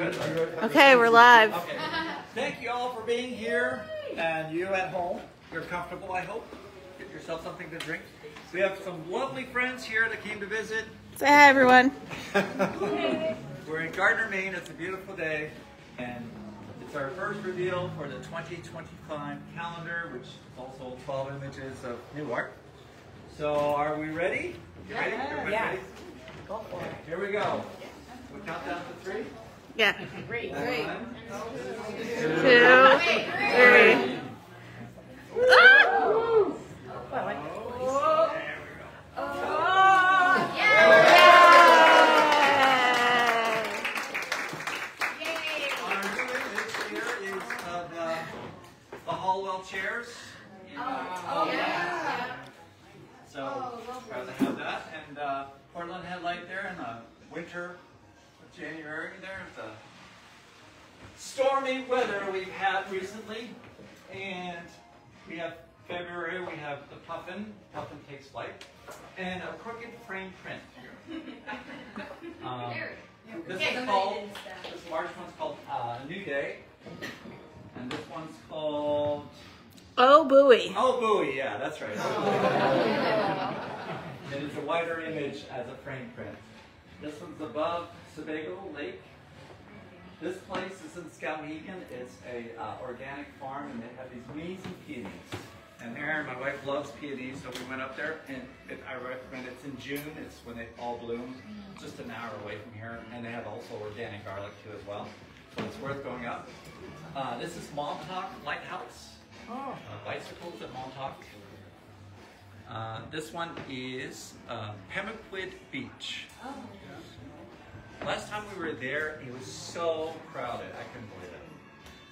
Good? Okay, we're live. Okay. Thank you all for being here, and you at home. You're comfortable, I hope. Get yourself something to drink. We have some lovely friends here that came to visit. Say hi, everyone. We're in Gardiner, Maine. It's a beautiful day, and it's our first reveal for the 2025 calendar, which is also 12 images of new art. So, are we ready? You ready? Everybody Yeah. ready? Okay, Here we go. We count down to three. Yeah. One, Two, three. Our new image here is of uh, the chairs. Oh, yeah. So, have that. And uh, Portland Head Light there in the winter January there. The stormy weather we've had recently. And we have February, we have the Puffin. Puffin takes flight. And a crooked frame print here. Um, this is called, this large one's called uh, New Day. And this one's called, Oh, buoy. oh, Buoy, yeah, that's right. it is a wider image as a frame print. This one's above Sebago Lake. This place is in Skowhegan. It's a uh, organic farm, and they have these amazing peonies. And Erin, my wife, loves peonies, so we went up there, and it, I recommend it's in June. It's when they all bloom, just an hour away from here, and they have also organic garlic too as well. So it's worth going up. Uh, this is Montauk Lighthouse. Uh, bicycles at Montauk. Uh, this one is uh, Pemaquid Beach. Last time we were there, it was so crowded. I couldn't believe it.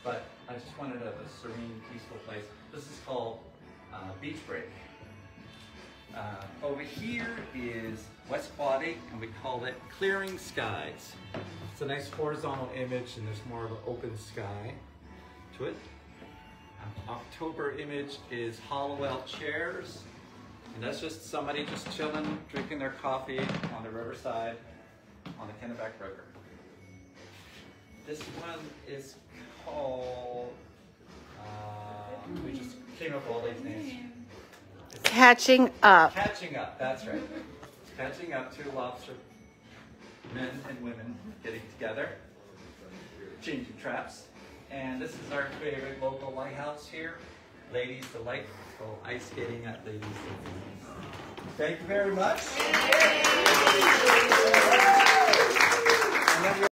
But I just wanted a, a serene, peaceful place. This is called uh, Beach Break. Uh, over here is West Quoddy, and we call it Clearing Skies. It's a nice horizontal image, and there's more of an open sky to it. Um, October image is Hallowell chairs, and that's just somebody just chilling, drinking their coffee on the riverside on the Kennebec River. This one is called. Uh, we just came up with all these names. It's Catching up. Catching up, that's right. Catching up, two lobster men and women getting together, changing traps. And this is our favorite local lighthouse here, Ladies Delight. Go ice skating at Ladies. Thank you very much. And then we